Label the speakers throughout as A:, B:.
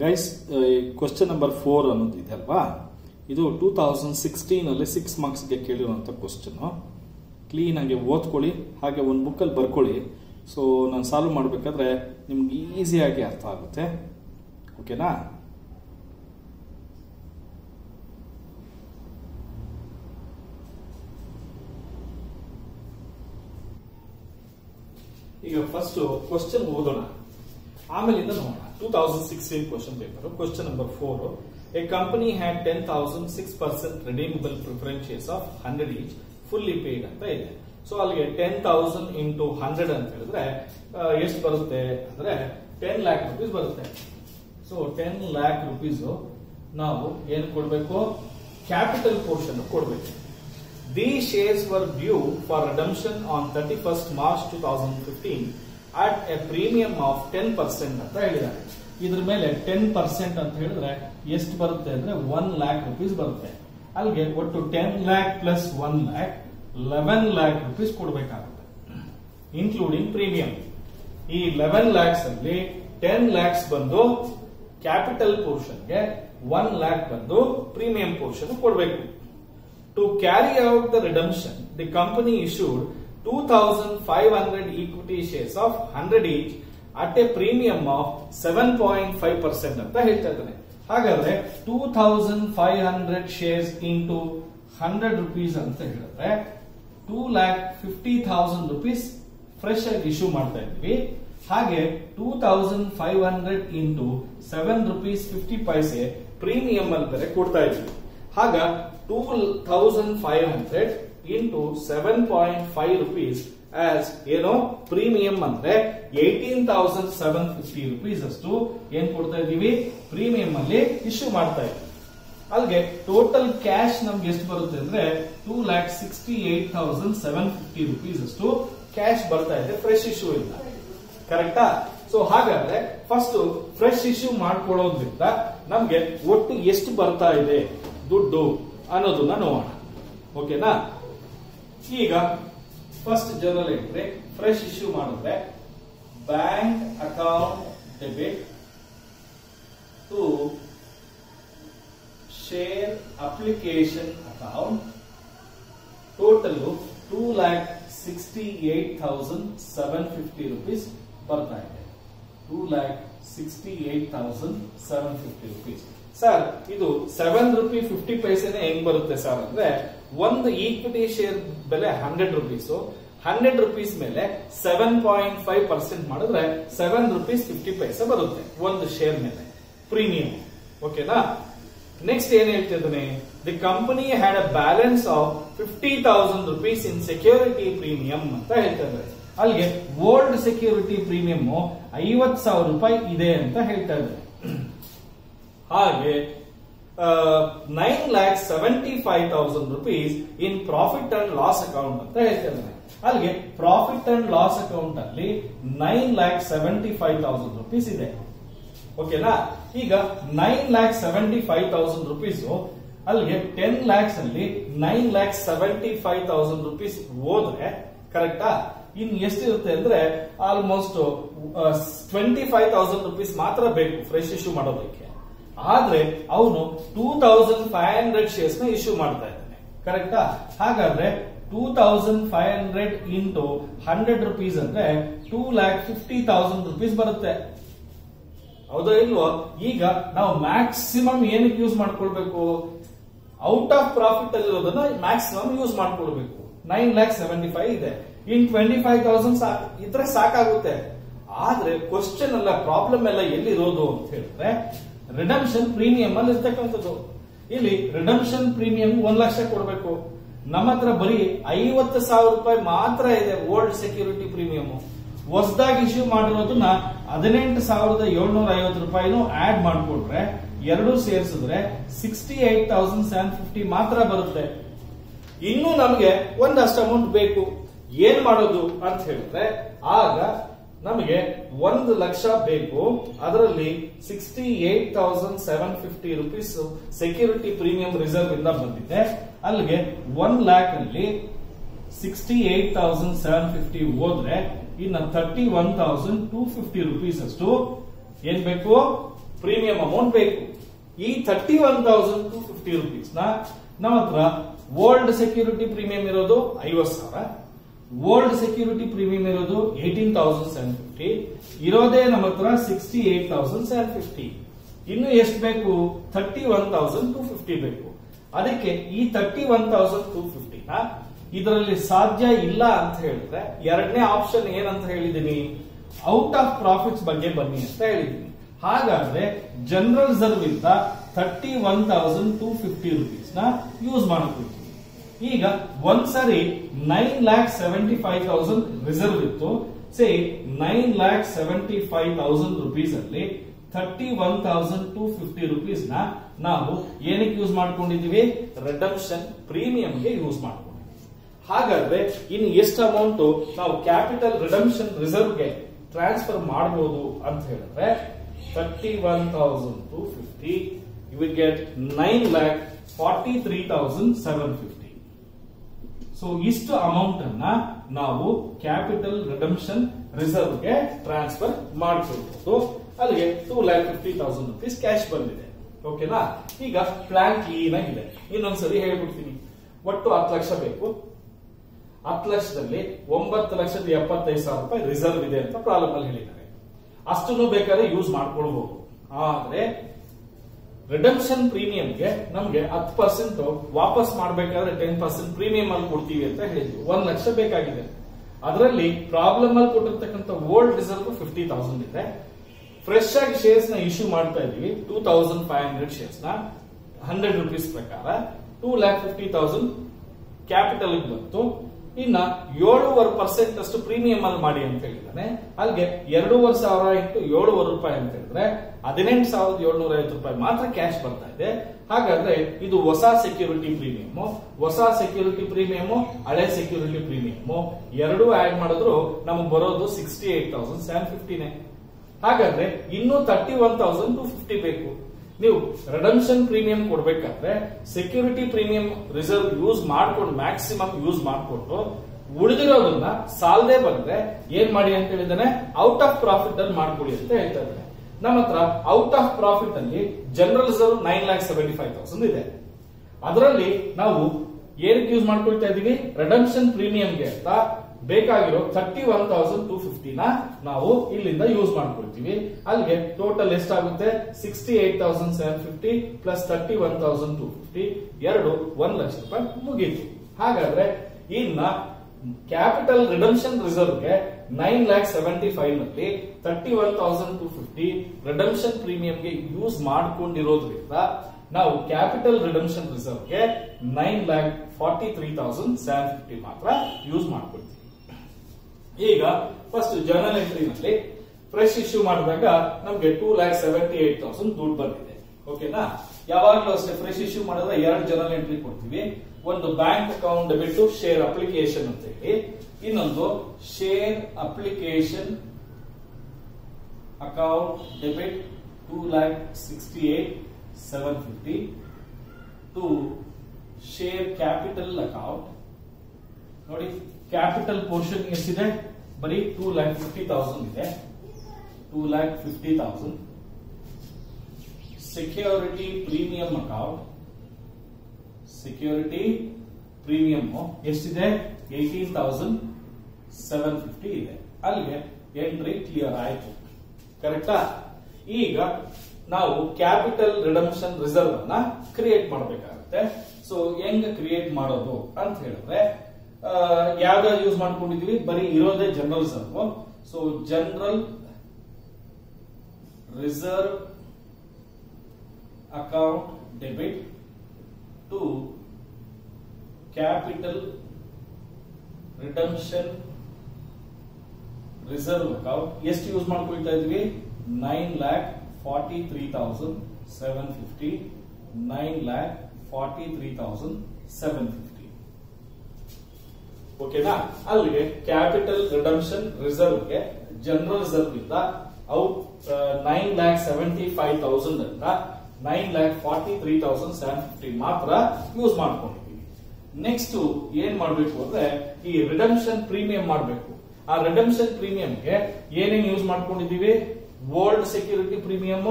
A: Guys question number four ಅನ್ನೋದು ಇದೆ ಅಲ್ವಾ? ಇದು ಟೂ ತೌಸಂಡ್ ಸಿಕ್ಸ್ಟೀನಲ್ಲಿ ಸಿಕ್ಸ್ ಮಾರ್ಕ್ಸ್ಗೆ ಕೇಳಿರುವಂಥ ಕ್ಲೀನ್ ಕ್ಲೀನಾಗಿ ಓದ್ಕೊಳ್ಳಿ, ಹಾಗೆ ಒಂದು ಬುಕ್ಕಲ್ಲಿ ಬರ್ಕೊಳ್ಳಿ. ಸೊ ನಾನು ಸಾಲ್ವ್ ಮಾಡಬೇಕಾದ್ರೆ ನಿಮ್ಗೆ ಈಸಿಯಾಗಿ ಅರ್ಥ ಆಗುತ್ತೆ. ಓಕೆನಾ ಈಗ ಫಸ್ಟ್ ಕ್ವಶನ್ ಓದೋಣ. ಆಮೇಲಿಂದ ನೋಡೋಣ. Two thousand sixteen question paper question number four a company had ten thousand six percent redeemable preference shares of hundred each fully paid ಅಂತ ಇದೆ. ಸೊ ಅಲ್ಲಿಗೆ ಟೆನ್ ತೌಸಂಡ್ ಇಂಟು ಹಂಡ್ರೆಡ್ ಅಂತ ಹೇಳಿದ್ರೆ ಎಷ್ಟು ಬರುತ್ತೆ ಅಂದ್ರೆ ಟೆನ್ ಲ್ಯಾಕ್ ರುಪೀಸ್ ಬರುತ್ತೆ. ಸೊ ಟೆನ್ ಲ್ಯಾಕ್ ರುಪೀಸ್ ನಾವು ಏನು ಕೊಡಬೇಕು? ಕ್ಯಾಪಿಟಲ್ ಪೋರ್ಷನ್ ಕೊಡ್ಬೇಕು. These shares were due for redemption on 31st March 2015 at a premium of 10% ಅಂತ ಹೇಳಿದ್ದಾರೆ. ಇದ್ರ ಮೇಲೆ ಟೆನ್ ಪರ್ಸೆಂಟ್ ಅಂತ ಹೇಳಿದ್ರೆ ಎಷ್ಟು ಬರುತ್ತೆ ಅಂದ್ರೆ ಒನ್ ಲ್ಯಾಕ್ ರುಪೀಸ್ ಬರುತ್ತೆ. ಅಲ್ಲಿಗೆ ಒಟ್ಟು ten lakh plus one lakh eleven lakh rupees ಕೊಡಬೇಕಾಗುತ್ತೆ. ಇನ್ಕ್ಲೂಡಿಂಗ್ ಪ್ರೀಮಿಯಂ ಈ ಲೆವೆನ್ ಲ್ಯಾಕ್ಸ್ ಅಲ್ಲಿ ಟೆನ್ ಲ್ಯಾಕ್ಸ್ ಬಂದು ಕ್ಯಾಪಿಟಲ್ ಪೋರ್ಷನ್ಗೆ ಒನ್ ಲ್ಯಾಕ್ ಬಂದು ಪ್ರೀಮಿಯಂ ಪೋರ್ಷನ್ ಕೊಡಬೇಕು. To carry out the redemption the company issued 2,500 equity shares of 100 each at a premium of 7.5% ಅಂತ ಹೇಳ್ತಾ ಇದ್ದಾನೆ. ಹಾಗಾದ್ರೆ two thousand five hundred shares into hundred rupees ಅಂತ ಹೇಳಿದ್ರೆ two lakh fifty thousand rupees fresh ಆಗಿ issue ಮಾಡ್ತಾ ಇದ್ವಿ ಹಾಗೆ two thousand five hundred into seven rupees fifty paise premium ಅಲ್ಲಿ ಬೇರೆ ಕೊಡ್ತಾ ಇದ್ವಿ ಆಗ two thousand five hundred into seven point five rupees as ಏನೋ ಪ್ರೀಮಿಯಂ ಅಂದ್ರೆ eighteen thousand seven fifty rupees ಅಷ್ಟು ಏನ್ ಕೊಡ್ತಾ ಇದೀವಿ ಪ್ರೀಮಿಯಂ ಅಲ್ಲಿ ಇಶ್ಯೂ ಮಾಡ್ತಾ ಇದ್ವಿ ಅಲ್ಲಿಗೆ ಟೋಟಲ್ ಕ್ಯಾಶ್ ನಮ್ಗೆ ಎಷ್ಟು ಬರುತ್ತೆ ಅಂದ್ರೆ two lakh sixty eight thousand seven fifty rupees ಅಷ್ಟು ಕ್ಯಾಶ್ ಬರ್ತಾ ಇದೆ ಫ್ರೆಶ್ ಇಶ್ಯೂ ಇಲ್ಲ. ಕರೆಕ್ಟಾ ಸೊ ಹಾಗಾದ್ರೆ ಫಸ್ಟ್ ಫ್ರೆಶ್ ಇಶ್ಯೂ ಮಾಡ್ಕೊಳ್ಳೋದ್ರಿಂದ ನಮ್ಗೆ ಒಟ್ಟು ಎಷ್ಟು ಬರ್ತಾ ಇದೆ? ದುಡ್ಡು ಅನ್ನೋದನ್ನ ನೋಡೋಣ. ಓಕೆನಾ ಈಗ first general entry fresh issue ಮಾಡಿದ್ರೆ bank account debit to share application account total two lakh sixty eight thousand seven fifty rupees ಬರ್ತಾ ಇದೆ. Two lakh sixty eight sir ಇದು ಸೆವೆನ್ ರುಪಿ ಫಿಫ್ಟಿ ಪೈಸೆನೆ ಹೆಂಗ್ ಬರುತ್ತೆ ಸರ್ ಅಂದ್ರೆ ಒಂದು ಈಕ್ವಿಟಿ ಶೇರ್ ಬೆಲೆ ಹಂಡ್ರೆಡ್ ರುಪೀಸ್ ಹಂಡ್ರೆಡ್ ರುಪೀಸ್ ಮೇಲೆ ಸೆವೆನ್ ಪಾಯಿಂಟ್ ಫೈವ್ ಪರ್ಸೆಂಟ್ ಮಾಡಿದ್ರೆ ಸೆವೆನ್ ರುಪೀಸ್ ಫಿಫ್ಟಿ ಪೈಸೆ ಬರುತ್ತೆ ಒಂದು ಶೇರ್ ಮೇಲೆ. ಪ್ರೀಮಿಯಂ ಓಕೆನಾ ನೆಕ್ಸ್ಟ್ ಏನ್ ಹೇಳ್ತಿದ್ದಾನೆ? The company had a balance of fifty thousand rupees in security premium ಅಂತ ಹೇಳ್ತಾ ಇದ್ದಾರೆ ಅಲ್ಲಿಗೆ ಓಲ್ಡ್ ಸೆಕ್ಯೂರಿಟಿ ಪ್ರೀಮಿಯಂ ಐವತ್ ಸಾವಿರ ರೂಪಾಯಿ ಇದೆ ಅಂತ ಹೇಳ್ತಾ ಇದ್ದಾರೆ. ಹಾಗೆ nine lakh seventy five thousand rupees in profit and loss account ಅಂತ ಹೇಳ್ತೇನೆ ಅಲ್ಲಿಗೆ ಪ್ರಾಫಿಟ್ ಅಂಡ್ ಲಾಸ್ ಅಕೌಂಟ್ ಅಲ್ಲಿ nine lakh seventy five thousand rupees ಇದೆ. ಓಕೆನಾ? ಈಗ nine lakh seventy five thousand rupees ಅಲ್ಲಿಗೆ ಟೆನ್ ಲ್ಯಾಕ್ಸ್ ಅಲ್ಲಿ nine lakh seventy five thousand rupees ಹೋದ್ರೆ ಕರೆಕ್ಟಾ ಇನ್ ಎಷ್ಟಿರುತ್ತೆ ಅಂದ್ರೆ almost twenty five thousand rupees ಮಾತ್ರ ಬೇಕು ಫ್ರೆಶ್ ಇಶ್ಯೂ ಮಾಡೋದಕ್ಕೆ. ಆದ್ರೆ ಅವನು two thousand five hundred ಶೇರ್ಸ್ನ issue ಮಾಡ್ತಾ ಇದ್ದಾನೆ. ಕರೆಕ್ಟಾ ಹಾಗಾದ್ರೆ two thousand five hundred into hundred rupees ಅಂದ್ರೆ two lakh fifty thousand rupees ಬರುತ್ತೆ. ಹೌದಾ ಇಲ್ವೋ? ಈಗ ನಾವು ಮ್ಯಾಕ್ಸಿಮಮ್ ಏನಕ್ಕೆ ಯೂಸ್ ಮಾಡ್ಕೊಳ್ಬೇಕು? ಔಟ್ ಆಫ್ ಪ್ರಾಫಿಟ್ ಅಲ್ಲಿರೋದನ್ನ ಮ್ಯಾಕ್ಸಿಮಮ್ ಯೂಸ್ ಮಾಡ್ಕೊಳ್ಬೇಕು. ನೈನ್ ಲ್ಯಾಕ್ ಸೆವೆಂಟಿ ಫೈವ್ ಇದೆ. ಇನ್ ಟ್ವೆಂಟಿ ಫೈವ್ ತೌಸಂಡ್ ಇದ್ರೆ ಸಾಕಾಗುತ್ತೆ. ಆದ್ರೆ ಕ್ವಶನ್ ಅಲ್ಲ ಪ್ರಾಬ್ಲಮ್ ಎಲ್ಲ ಎಲ್ಲಿರೋದು ಅಂತ ಹೇಳಿದ್ರೆ ರಿಡಮ್ಷನ್ ಪ್ರೀಮಿಯಂ ಅಲ್ಲಿ ಇರ್ತಕ್ಕಂಥದ್ದು. ಇಲ್ಲಿ ರಿಡಮ್ಷನ್ ಪ್ರೀಮಿಯಂ ಒಂದ್ ಲಕ್ಷ ಕೊಡಬೇಕು. ನಮ್ಮ ಹತ್ರ ಬರೀ ಐವತ್ತು ಸಾವಿರ ರೂಪಾಯಿ ಮಾತ್ರ ಇದೆ ಓಲ್ಡ್ ಸೆಕ್ಯೂರಿಟಿ ಪ್ರೀಮಿಯಂ ಹೊಸದಾಗಿ ಇಶ್ಯೂ ಮಾಡಿರೋದನ್ನ ಹದಿನೆಂಟು ಸಾವಿರದ ಏಳ್ನೂರ ಐವತ್ತು ರೂಪಾಯಿನೂ ಆಡ್ ಮಾಡಿಕೊಟ್ರೆ ಎರಡು ಸೇರಿಸಿದ್ರೆ sixty eight thousand seven fifty ಮಾತ್ರ ಬರುತ್ತೆ. ಇನ್ನು ನಮಗೆ ಒಂದಷ್ಟು ಅಮೌಂಟ್ ಬೇಕು. ಏನ್ ಮಾಡೋದು ಅಂತ ಹೇಳಿದ್ರೆ, ಆಗ ನಮಗೆ ಒಂದು ಲಕ್ಷ ಬೇಕು. ಅದರಲ್ಲಿ sixty eight thousand seven fifty rupees security premium reserve ಇಂದ ಬಂದಿದೆ. ಅಲ್ಲಿಗೆ ಒನ್ ಲ್ಯಾಕ್ ಅಲ್ಲಿ sixty eight thousand seven fifty ಹೋದ್ರೆ ಇನ್ನು thirty one thousand two fifty rupees ಅಷ್ಟು ಏನ್ ಬೇಕು? ಪ್ರೀಮಿಯಂ ಅಮೌಂಟ್ ಬೇಕು. ಈ thirty one thousand two fifty ರುಪೀಸ್ನ ನಮ್ಮ ಹತ್ರ ಓಲ್ಡ್ ಸೆಕ್ಯೂರಿಟಿ ಪ್ರೀಮಿಯಂ ಇರೋದು ಐವತ್ ಸಾವಿರ. ಓಲ್ಡ್ ಸೆಕ್ಯೂರಿಟಿ ಪ್ರೀಮಿಯಂ ಇರೋದು ಏಟೀನ್ ತೌಸಂಡ್ ಸೆವೆನ್ ಫಿಫ್ಟಿ ಇರೋದೇ ನಮ್ಮ ಹತ್ರ sixty eight thousand seven fifty ಇನ್ನು ಎಷ್ಟು ಬೇಕು? Thirty one thousand two fifty ಬೇಕು. ಅದಕ್ಕೆ ಈ ತರ್ಟಿ ಒನ್ ತೌಸಂಡ್ ಟೂ ಫಿಫ್ಟಿನ ಇದರಲ್ಲಿ ಸಾಧ್ಯ ಇಲ್ಲ ಅಂತ ಹೇಳಿದ್ರೆ ಎರಡನೇ ಆಪ್ಷನ್ ಏನಂತ ಹೇಳಿದೀನಿ ಔಟ್ ಆಫ್ ಪ್ರಾಫಿಟ್ಸ್ ಬಗ್ಗೆ ಬನ್ನಿ ಅಂತ ಹೇಳಿದೀನಿ ಹಾಗಾದ್ರೆ ಜನರಲ್ ರಿಸರ್ವ್ ಇಂದ thirty one thousand two fifty ರುಪೀಸ್ನ use ಮಾಡ್ಕೊಳ್ತೀವಿ ಈಗ ಒಂದ್ಸರಿ nine lakh seventy five thousand reserve ಇತ್ತು. Say nine lakh seventy five thousand rupees ಅಲ್ಲಿ thirty one thousand two fifty ರುಪೀಸ್ನ ನಾವು ಏನಕ್ಕೆ ಯೂಸ್ ಮಾಡ್ಕೊಂಡಿದೀವಿ ರಿಡಮ್ಷನ್ ಪ್ರೀಮಿಯಂಗೆ ಯೂಸ್ ಮಾಡ್ಕೊಂಡಿದ್ದೀವಿ. ಹಾಗಾದ್ರೆ ಇನ್ನು ಎಷ್ಟು ಅಮೌಂಟ್ ನಾವು ಕ್ಯಾಪಿಟಲ್ ರಿಡಮ್ಷನ್ ರಿಸರ್ವ್ಗೆ ಟ್ರಾನ್ಸ್ಫರ್ ಮಾಡಬಹುದು ಅಂತ ಹೇಳಿದ್ರೆ thirty one thousand two fifty you will get nine lakh forty three thousand seven fifty so ಇಷ್ಟು ಅಮೌಂಟ್ ಅನ್ನ ನಾವು ಕ್ಯಾಪಿಟಲ್ ರಿಡಮ್ಷನ್ ರಿಸರ್ವ್ಗೆ ಟ್ರಾನ್ಸ್ಫರ್ ಮಾಡಿಸಬಹುದು ಅಲ್ಲಿಗೆ two lakh fifty thousand rupees cash ಬಂದಿದೆ. ಓಕೆನಾ ಈಗ ಪ್ಲಾನ್ ಕ್ಲೀನ್ ಆಗಿದೆ. ಇನ್ನೊಂದ್ಸರಿ ಹೇಳ್ಬಿಡ್ತೀನಿ ಒಟ್ಟು ಹತ್ತು ಲಕ್ಷ ಬೇಕು. ಹತ್ತು ಲಕ್ಷದಲ್ಲಿ ಒಂಬತ್ತು ಲಕ್ಷದ ಎಪ್ಪತ್ತೈದು ಸಾವಿರ ರೂಪಾಯಿ ರಿಸರ್ವ್ ಇದೆ ಅಂತ ಪ್ರಾಬ್ಲಮ್ ಅಲ್ಲಿ ಹೇಳಿದ್ದಾರೆ. ಅಷ್ಟನ್ನು ಬೇಕಾದ್ರೆ ಯೂಸ್ ಮಾಡ್ಕೊಳ್ಬಹುದು ಆದ್ರೆ ರಿಡಮ್ಷನ್ ಪ್ರೀಮಿಯಂಗೆ ನಮ್ಗೆ ಹತ್ತು ಪರ್ಸೆಂಟ್ ವಾಪಸ್ ಮಾಡಬೇಕಾದ್ರೆ ಟೆನ್ ಪರ್ಸೆಂಟ್ ಪ್ರೀಮಿಯಂ ಅಲ್ಲಿ ಕೊಡ್ತೀವಿ ಅಂತ ಹೇಳಿದ್ವಿ ಒಂದ್ ಲಕ್ಷ ಬೇಕಾಗಿದೆ. ಅದರಲ್ಲಿ ಪ್ರಾಬ್ಲಮ್ ಅಲ್ಲಿ ಕೊಟ್ಟಿರ್ತಕ್ಕಂಥ ಓಲ್ಡ್ ರಿಸರ್ವ್ ಫಿಫ್ಟಿ ತೌಸಂಡ್ ಇದೆ. ಫ್ರೆಶ್ ಆಗಿ ಶೇರ್ಸ್ನ ಇಶ್ಯೂ ಮಾಡ್ತಾ ಇದೀವಿ ಟೂ ತೌಸಂಡ್ ಫೈವ್ ಹಂಡ್ರೆಡ್ ಶೇರ್ಸ್ನ ಹಂಡ್ರೆಡ್ ರುಪೀಸ್ ಪ್ರಕಾರ. Two lakh fifty thousand capital ಬಂತು. ಇನ್ನ ಏಳೂವರೆ ಪರ್ಸೆಂಟ್ ಅಷ್ಟು ಪ್ರೀಮಿಯಂ ಅಲ್ಲಿ ಮಾಡಿ ಅಂತ ಹೇಳಿದಾನೆ ಅಲ್ಲಿಗೆ ಎರಡೂವರೆ ಸಾವಿರ ಇಂಟು ಏಳುವರೆ ರೂಪಾಯಿ ಅಂತ ಹೇಳಿದ್ರೆ ಹದಿನೆಂಟು ಸಾವಿರದ ಏಳ್ನೂರ ಐವತ್ತು ರೂಪಾಯಿ ಮಾತ್ರ ಕ್ಯಾಶ್ ಬರ್ತಾ ಇದೆ. ಹಾಗಾದ್ರೆ ಇದು ಹೊಸ ಸೆಕ್ಯೂರಿಟಿ ಪ್ರೀಮಿಯಂ ಹೊಸ ಸೆಕ್ಯೂರಿಟಿ ಪ್ರೀಮಿಯಂ ಹಳೆ ಸೆಕ್ಯೂರಿಟಿ ಪ್ರೀಮಿಯಂ ಎರಡೂ ಆಡ್ ಮಾಡಿದ್ರು ನಮಗೆ ಬರೋದು ಸಿಕ್ಸ್ಟಿ ಏಟ್ ತೌಸಂಡ್ ಸೆವೆನ್ ಫಿಫ್ಟಿನೇ ಹಾಗಾದ್ರೆ ಇನ್ನೂ thirty one thousand two fifty ಬೇಕು. ನೀವು ರೆಡಮ್ಷನ್ ಪ್ರೀಮಿಯಂ ಕೊಡ್ಬೇಕಾದ್ರೆ ಸೆಕ್ಯೂರಿಟಿ ಪ್ರೀಮಿಯಂ ರಿಸರ್ವ್ ಯೂಸ್ ಮಾಡ್ಕೊಂಡು ಮ್ಯಾಕ್ಸಿಮಮ್ ಯೂಸ್ ಮಾಡ್ಕೊಂಡು ಉಳಿದಿರೋದನ್ನ ಸಾಲದೆ ಬಂದ್ರೆ ಏನ್ ಮಾಡಿ ಅಂತ ಹೇಳಿದಾನೆ ಔಟ್ ಆಫ್ ಪ್ರಾಫಿಟ್ ಅಲ್ಲಿ ಮಾಡ್ಕೊಳ್ಳಿ ಅಂತ ಹೇಳ್ತಾ ಇದ್ದಾರೆ. ನಮ್ಮ ಹತ್ರ ಔಟ್ ಆಫ್ ಪ್ರಾಫಿಟ್ ಅಲ್ಲಿ general reserve nine lakh seventy five thousand ಇದೆ. ಅದರಲ್ಲಿ ನಾವು ಏನಕ್ಕೆ ಯೂಸ್ ಮಾಡ್ಕೊಳ್ತಾ ಇದೀವಿ ರೆಡಮ್ಷನ್ ಪ್ರೀಮಿಯಂಗೆ ಅಂತ ಬೇಕಾಗಿರೋ ಥರ್ಟಿ ಒನ್ ತೌಸಂಡ್ ಟೂ ಫಿಫ್ಟಿನ ನಾವು ಇಲ್ಲಿಂದ ಯೂಸ್ ಮಾಡ್ಕೊಳ್ತೀವಿ. ಅಲ್ಲಿಗೆ ಟೋಟಲ್ ಎಷ್ಟಾಗುತ್ತೆ? Sixty eight thousand seven fifty plus thirty one thousand two fifty ಎರಡು, ಒಂದ್ ಲಕ್ಷ ರೂಪಾಯಿ ಮುಗೀತು. ಹಾಗಾದ್ರೆ ಇನ್ನ ಕ್ಯಾಪಿಟಲ್ ರಿಡಮ್ಷನ್ ರಿಸರ್ವ್ಗೆ nine lakh seventy ಫೈವ್ನಲ್ಲಿ thirty one thousand two fifty redemption ಪ್ರೀಮಿಯಂಗೆ use ಮಾಡ್ಕೊಂಡಿರೋದ್ರಿಂದ ನಾವು capital redemption ರಿಸರ್ವ್ಗೆ nine lakh forty three thousand seven fifty ಮಾತ್ರ ಯೂಸ್ ಮಾಡ್ಕೊಳ್ತೀವಿ. ಈಗ ಫಸ್ಟ್ ಜರ್ನಲ್ ಎಂಟ್ರಿನಲ್ಲಿ ಫ್ರೆಶ್ ಇಶ್ಯೂ ಮಾಡಿದಾಗ ನಮ್ಗೆ two lakh seventy eight thousand ದುಡ್ಡು ಬಂದಿದೆ. ಓಕೆನಾ ಯಾವಾಗಲೂ ಅಷ್ಟೇ ಫ್ರೆಶ್ ಇಶ್ಯೂ ಮಾಡಿದ್ರೆ ಎರಡು ಜರ್ನಲ್ ಎಂಟ್ರಿ ಕೊಡ್ತೀವಿ. ಒಂದು ಬ್ಯಾಂಕ್ ಅಕೌಂಟ್ ಬಿಟ್ಟು ಶೇರ್ ಅಪ್ಲಿಕೇಶನ್ ಅಂತ ಹೇಳಿ, ಇನ್ನೊಂದು share application account debit two lakh sixty eight seven fifty to share capital account ನೋಡಿ. ಕ್ಯಾಪಿಟಲ್ ಪೋರ್ಷನ್ ಎಷ್ಟಿದೆ ಬರೀ ಟೂ ಲ್ಯಾಕ್ ಫಿಫ್ಟಿ ತೌಸಂಡ್ ಇದೆ. Two lakh fifty thousand security premium account security premium ಎಷ್ಟಿದೆ? Eighteen thousand seven fifty ಇದೆ. ಅಲ್ಲಿಗೆ entry clear ಆಯಿತು. ಕರೆಕ್ಟಾ ಈಗ ನಾವು ಕ್ಯಾಪಿಟಲ್ ರಿಡಮ್ಷನ್ ರಿಸರ್ವ್ ಅನ್ನ ಕ್ರಿಯೇಟ್ ಮಾಡಬೇಕಾಗುತ್ತೆ. ಸೊ ಹೆಂಗ್ ಕ್ರಿಯೇಟ್ ಮಾಡೋದು ಅಂತ ಹೇಳಿದ್ರೆ ಯಾವ್ದಾದ್ರು ಯೂಸ್ ಮಾಡ್ಕೊಂಡಿದೀವಿ ಬರೀ ಇರೋದೇ general reserve so general reserve account debit to capital redemption reserve account ಎಷ್ಟು ಯೂಸ್ ಮಾಡ್ಕೊಳ್ತಾ ಇದ್ವಿ? Nine lakh forty three thousand seven fifty nine lakh forty three thousand seven fifty ಓಕೆನಾ ಅಲ್ಲಿಗೆ ಕ್ಯಾಪಿಟಲ್ ರಿಡಮ್ಷನ್ ರಿಸರ್ವ್ಗೆ ಜನರಲ್ ರಿಸರ್ವ್ ಇಂದ out nine lakh seventy five thousand ಅಂತ nine lakh forty three thousand seven fifty ಮಾತ್ರ use ಮಾಡ್ಕೊಂಡಿದ್ದೀವಿ. Next ಏನ್ ಮಾಡ್ಬೇಕು ಅಂದ್ರೆ ಈ ರಿಡಮ್ಷನ್ ಪ್ರೀಮಿಯಂ ಮಾಡಬೇಕು. ಆ ರಿಡಮ್ಷನ್ ಪ್ರೀಮಿಯಂಗೆ ಏನೇನು ಯೂಸ್ ಮಾಡ್ಕೊಂಡಿದ್ದೀವಿ? Old security premium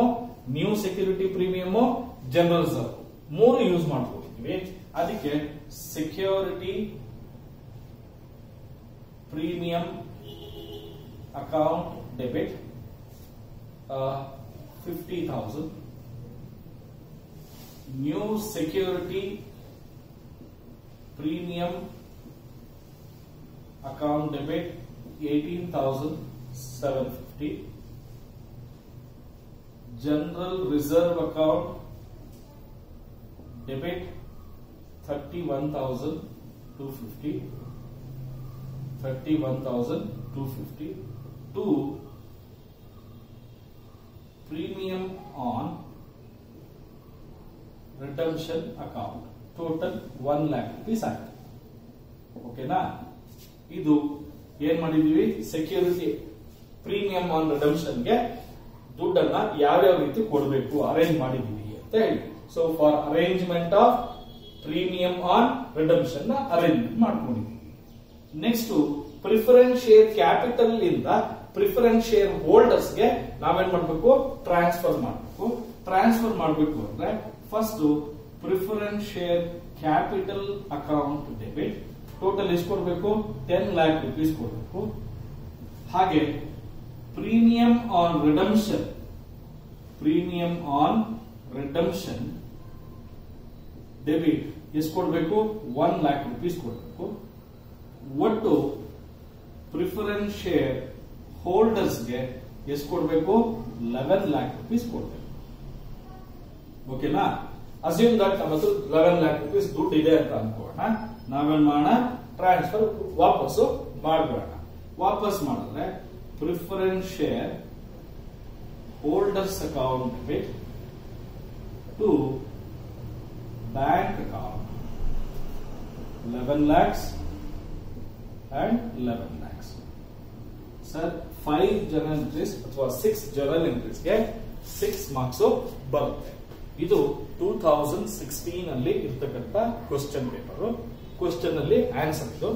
A: new security premium general reserve ಮೂರು ಯೂಸ್ ಮಾಡ್ಕೊಂಡಿದ್ದೀವಿ. ಅದಕ್ಕೆ security premium account debit uh, 50,000 new security premium account debit 18,750 general reserve account debit 31,250 31,250 to premium on redemption account. Total 1 lakh rupees ಆಗಿದೆ ಓಕೆನಾ ಇದು ಏನ್ ಮಾಡಿದೀವಿ? Security premium on ರಿಡಮ್ಷನ್ಗೆ ದುಡ್ಡನ್ನ ಯಾವ್ಯಾವ ರೀತಿ ಕೊಡಬೇಕು ಅರೇಂಜ್ ಮಾಡಿದೀವಿ ಅಂತ ಹೇಳಿ. So for arrangement of premium on ರಿಡಮ್ಷನ್ನ arrangement ಮಾಡ್ಕೊಂಡಿದೀವಿ. ನೆಕ್ಸ್ಟ್ ಪ್ರಿಫರೆನ್ಸ್ ಶೇರ್ ಕ್ಯಾಪಿಟಲ್ ಇಂದ ಪ್ರಿಫರೆನ್ಸ್ ಶೇರ್ ಹೋಲ್ಡರ್ಸ್ಗೆ ನಾವೇನ್ ಮಾಡ್ಬೇಕು? ಟ್ರಾನ್ಸ್ಫರ್ ಮಾಡಬೇಕು. ಟ್ರಾನ್ಸ್ಫರ್ ಮಾಡಬೇಕು ಅಂದ್ರೆ first preference share capital account debit total ಎಷ್ಟು ಕೊಡಬೇಕು? ಟೆನ್ ಲ್ಯಾಕ್ ರುಪೀಸ್ ಕೊಡಬೇಕು. ಹಾಗೆ premium on redemption premium on redemption debit ಎಷ್ಟು ಕೊಡಬೇಕು? ಒನ್ ಲ್ಯಾಕ್ ರುಪೀಸ್ ಕೊಡಬೇಕು. ಒಟ್ಟು ಪ್ರಿಫರೆನ್ಸ್ ಶೇರ್ ಹೋಲ್ಡರ್ಸ್ಗೆ ಎಷ್ಟು ಕೊಡಬೇಕು? ಲೆವೆನ್ ಲ್ಯಾಕ್ ರುಪೀಸ್ ಕೊಡ್ಬೇಕು. ಓಕೆನಾ ಅಸ್ಯೂಮ್ ದಟ್ ನಮ್ಮ ಲೆವೆನ್ ಲ್ಯಾಕ್ ರುಪೀಸ್ ದುಡ್ಡು ಇದೆ ಅಂತ ಅನ್ಕೋಣ. ನಾವೇನ್ ಮಾಡೋಣ? ಟ್ರಾನ್ಸ್ಫರ್ ವಾಪಸ್ಸು ಮಾಡಬೇಡ ವಾಪಸ್ ಮಾಡಿದ್ರೆ preference share holders account with to bank account eleven lakhs and eleven lakhs sir five general entries ಅಥವಾ ಸಿಕ್ಸ್ ಜನರಲ್ ಎಂಟ್ರೀಸ್ಗೆ ಸಿಕ್ಸ್ ಮಾರ್ಕ್ಸ್ ಬರುತ್ತೆ ಇದು ಟೂ ತೌಸಂಡ್ ಸಿಕ್ಸ್ಟೀನ್ ಅಲ್ಲಿ ಇರ್ತಕ್ಕಂಥ ಕ್ವಶನ್ ಪೇಪರ್ ಕ್ವಶನ್ ಅಲ್ಲಿ ಆನ್ಸರ್ ಇದು.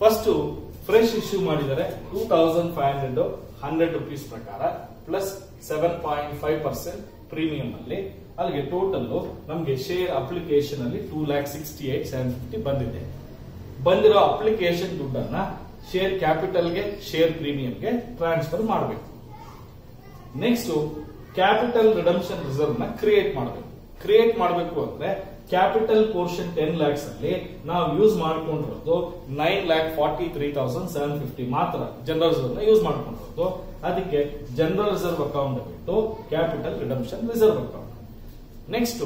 A: First fresh issue five hundred hundred rupees ಪ್ರಕಾರ plus seven point five percent premium ಅಲ್ಲಿ. ಅಲ್ಲಿಗೆ ಟೋಟಲ್ ನಮಗೆ ಶೇರ್ ಅಪ್ಲಿಕೇಶನ್ ಅಲ್ಲಿ two lakh sixty eight seven fifty ಬಂದಿದೆ. ಬಂದಿರೋ ಅಪ್ಲಿಕೇಶನ್ ದುಡ್ಡನ್ನ ಶೇರ್ ಕ್ಯಾಪಿಟಲ್ಗೆ, ಶೇರ್ ಪ್ರೀಮಿಯಂಗೆ ಟ್ರಾನ್ಸ್ಫರ್ ಮಾಡಬೇಕು. ನೆಕ್ಸ್ಟ್, ಕ್ಯಾಪಿಟಲ್ ರಿಡಮ್ಷನ್ ರಿಸರ್ವ್ನ ಕ್ರಿಯೇಟ್ ಮಾಡಬೇಕು. ಕ್ರಿಯೇಟ್ ಮಾಡಬೇಕು ಅಂದ್ರೆ ಕ್ಯಾಪಿಟಲ್ ಪೋರ್ಷನ್ ಟೆನ್ ಲ್ಯಾಕ್ಸ್ ಅಲ್ಲಿ ನಾವು ಯೂಸ್ ಮಾಡ್ಕೊಂಡಿರೋದು nine lakh forty three thousand seven fifty ಮಾತ್ರ ಜನರಲ್ ರಿಸರ್ವ್ ಯೂಸ್ ಮಾಡ್ಕೊಂಡಿರೋದು. ಅದಕ್ಕೆ ಜನರಲ್ ರಿಸರ್ವ್ ಅಕೌಂಟ್ ಬಿಟ್ಟು capital redemption reserve account. Next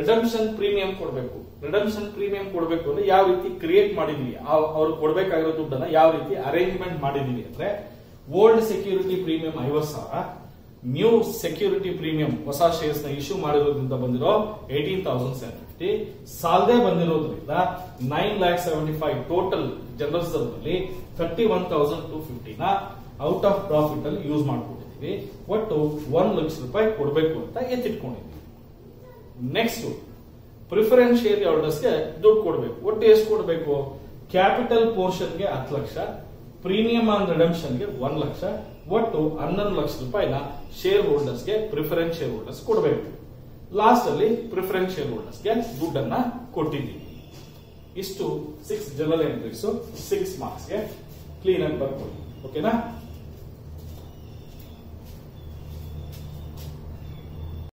A: redemption premium ಕೊಡಬೇಕು. ರಿಡಮ್ಷನ್ ಪ್ರೀಮಿಯಂ ಕೊಡಬೇಕು ಅಂದ್ರೆ ಯಾವ ರೀತಿ ಕ್ರಿಯೇಟ್ ಮಾಡಿದೀವಿ. ಅವ್ರು ಕೊಡಬೇಕಾಗಿರೋ ದುಡ್ಡನ್ನ ಯಾವ ರೀತಿ ಅರೇಂಜ್ಮೆಂಟ್ ಮಾಡಿದೀವಿ ಅಂದ್ರೆ ಓಲ್ಡ್ ಸೆಕ್ಯೂರಿಟಿ ಪ್ರೀಮಿಯಂ ಐವತ್ ಸಾವಿರ ನ್ಯೂ ಸೆಕ್ಯೂರಿಟಿ ಪ್ರೀಮಿಯಂ ಹೊಸ ಶೇರ್ಸ್ನ ಇಶ್ಯೂ ಮಾಡಿರೋದ್ರಿಂದ ಬಂದಿರೋ ಏಟೀನ್ ತೌಸಂಡ್ ಸೆವೆನ್ ಫಿಫ್ಟಿ ಸಾಲದೆ ಬಂದಿರೋದ್ರಿಂದ nine lakh seventy five total general reserve ಅಲ್ಲಿ ಥರ್ಟಿ ಒನ್ ತೌಸಂಡ್ ಟೂ ಫಿಫ್ಟಿನ ಔಟ್ ಆಫ್ ಪ್ರಾಫಿಟ್ ಅಲ್ಲಿ ಯೂಸ್ ಮಾಡ್ಕೊಂಡಿದ್ದೀವಿ ಒಟ್ಟು ಒಂದ್ ಲಕ್ಷ ರೂಪಾಯಿ ಕೊಡಬೇಕು ಅಂತ ಎತ್ತಿಟ್ಕೊಂಡಿದ್ವಿ. ನೆಕ್ಸ್ಟ್ ಪ್ರಿಫರೆನ್ಸ್ ಶೇರ್ ಹೋಲ್ಡರ್ಸ್ಗೆ ದುಡ್ಡು ಕೊಡಬೇಕು. ಒಟ್ಟು ಎಷ್ಟು ಕೊಡಬೇಕು? ಕ್ಯಾಪಿಟಲ್ ಪೋರ್ಷನ್ಗೆ ಹತ್ತು ಲಕ್ಷ ಪ್ರೀಮಿಯಂ ಆನ್ ರಿಡಮ್ಷನ್ಗೆ ಒಂದ್ ಲಕ್ಷ, ಒಟ್ಟು ಹನ್ನೊಂದು ಲಕ್ಷ ರೂಪಾಯಿನ ಶೇರ್ ಹೋಲ್ಡರ್ಸ್ಗೆ ಪ್ರಿಫರೆನ್ಸ್ ಶೇರ್ ಹೋಲ್ಡರ್ಸ್ ಕೊಡಬೇಕು. ಲಾಸ್ಟ್ ಅಲ್ಲಿ ಪ್ರಿಫರೆನ್ಸ್ ಶೇರ್ ಹೋಲ್ಡರ್ಸ್ಗೆ ದುಡ್ಡನ್ನ ಕೊಟ್ಟಿದ್ದೀವಿ. ಇಷ್ಟು ಸಿಕ್ಸ್ ಜನರಲ್ ಎಂಟ್ರೀಸ್ ಸಿಕ್ಸ್ ಮಾರ್ಕ್ಸ್ಗೆ ಕ್ಲೀನ್ ಆಗಿ ಬರ್ಕೊಳ್ಳಿ ಓಕೆನಾ